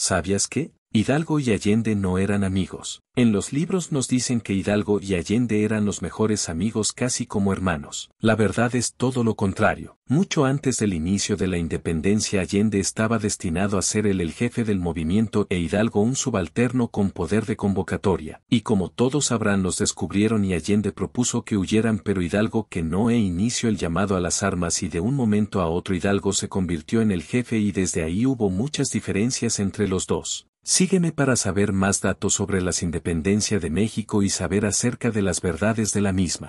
¿sabías qué? Hidalgo y Allende no eran amigos. En los libros nos dicen que Hidalgo y Allende eran los mejores amigos casi como hermanos. La verdad es todo lo contrario. Mucho antes del inicio de la independencia Allende estaba destinado a ser el, el jefe del movimiento e Hidalgo un subalterno con poder de convocatoria. Y como todos sabrán los descubrieron y Allende propuso que huyeran pero Hidalgo que no e inició el llamado a las armas y de un momento a otro Hidalgo se convirtió en el jefe y desde ahí hubo muchas diferencias entre los dos. Sígueme para saber más datos sobre la independencia de México y saber acerca de las verdades de la misma.